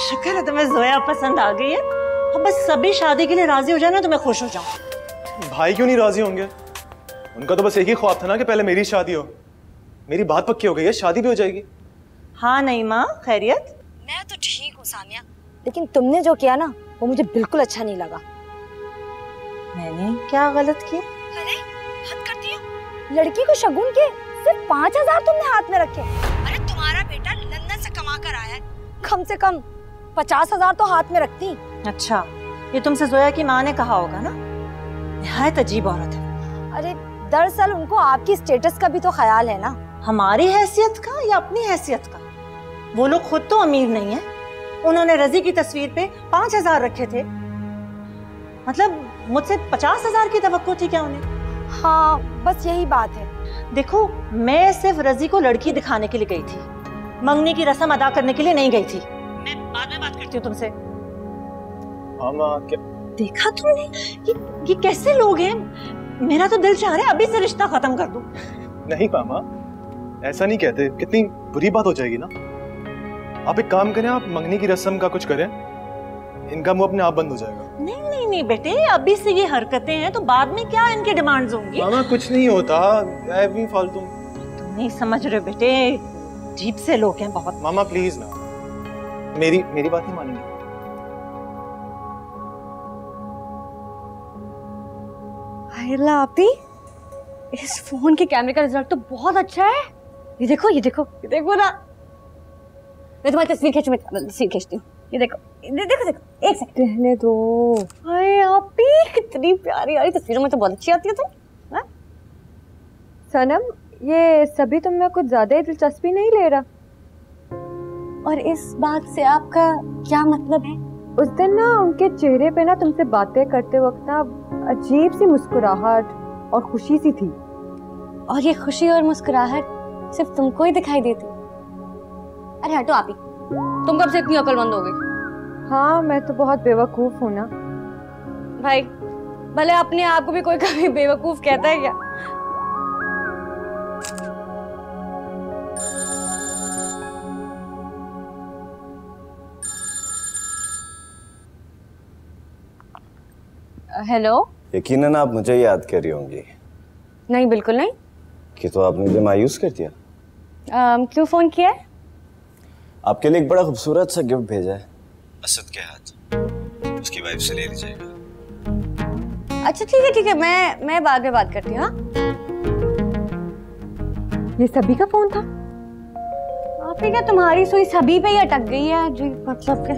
शुक्र है तुम्हें जोया पसंद आ गई है। अब बस सभी शादी के लिए राज़ी हो जाए ना तो मैं खुश हो जाऊँ। भाई क्यों नहीं राज़ी होंगे? उनका तो बस एक ही ख्वाब था ना कि पहले मेरी शादी हो। मेरी बात पक्की हो गई है शादी भी हो जाएगी। हाँ नहीं माँ खैरियत। मैं तो ठीक हूँ सानिया। लेकिन तुमने जो किया ना वो मुझे बिल्कुल अच्छा नहीं लगा। मैंने क्या गलत किया? अरे हद करती हो। लड़की को शगुन के सिर्फ़ पाँच हज़ार तुमने हाथ में रखे। अरे तुम्हारा बेटा लंदन से कमा कर आया है। कम से कम पचास हज़ार तो हाथ में रखती। अच्छा ये तुमसे जोया की माँ ने कहा होगा ना? निहायत अजीब औरत है। अरे दरअसल उनको आपकी स्टेटस का भी तो ख्याल है ना। हमारी हैसियत का या अपनी हैसियत का? वो लोग खुद तो अमीर नहीं है। उन्होंने रज़ी की तस्वीर पे पाँच हज़ार रखे थे। मतलब मुझसे पचास हज़ार की तो थी क्या उन्हें? हाँ बस यही बात है। देखो मैं सिर्फ़ रज़ी को लड़की दिखाने के लिए गई थी। मंगनी की रस्म अदा करने के लिए नहीं गई थी। मैं बाद में बात करती हूँ तुमसे। मामा क्या देखा तुमने? ये ये कैसे लोग हैं? मेरा तो दिल चाह रहा है अभी से रिश्ता खत्म कर दूँ। नहीं मामा ऐसा नहीं कहते। कितनी बुरी बात हो जाएगी ना? आप एक काम करें आप मंगनी की रस्म का कुछ करें। इनका मुँह अपने आप बंद हो जाएगा। नहीं नहीं नहीं बेटे अभी से ये हरकतें हैं तो बाद में क्या इनके डिमांड्स होंगी? मामा कुछ नहीं होता। फालतू तुम नहीं समझ रहे बेटे जीप से लोग हैं बहुत। मामा प्लीज़ ना। मेरी मेरी बात नहीं मानेंगे। आपी इस फ़ोन के कैमरे का रिज़ल्ट तो बहुत अच्छा है। ये देखो ये देखो ये देखो ना। मैं तुम्हारी तस्वीर खींच मैं तस्वीर खींचती हूँ। ये देखो ये देखो देखो एक सेकंड रहने दो। हाय आपी कितनी प्यारी यारी तस्वीरों में तो बहुत अच्छी आती है तुम हाँ? सनम ये सभी तुम में कुछ ज़्यादा ही दिलचस्पी नहीं ले रहा? और इस बात से आपका क्या मतलब है? उस दिन ना उनके चेहरे पे ना तुमसे बातें करते वक्त ना अजीब सी मुस्कुराहट और खुशी सी थी। और ये खुशी और मुस्कुराहट सिर्फ़ तुमको ही दिखाई देती? अरे हटो आप ही। तुम कब से इतनी अकलमंद हो गई? हाँ मैं तो बहुत बेवकूफ़ हूँ ना। भाई भले अपने आप को भी कोई कभी बेवकूफ़ कहता है क्या? हेलो? यकीनन आप मुझे याद कर रही होंगी। नहीं बिल्कुल नहीं। कि तो आपने मुझे मायूस कर दिया? अम, क्यों फ़ोन किया है? आपके लिए एक बड़ा खूबसूरत सा गिफ्ट भेजा है। असद के हाथ। उसकी वाइफ से ले लीजिएगा। अच्छा ठीक है ठीक है मैं मैं बाद में बात करती हूँ हाँ? ये सभी का फ़ोन था? आप ही क्या तुम्हारी सुई सभी पे ही अटक गई है? जी मतलब क्या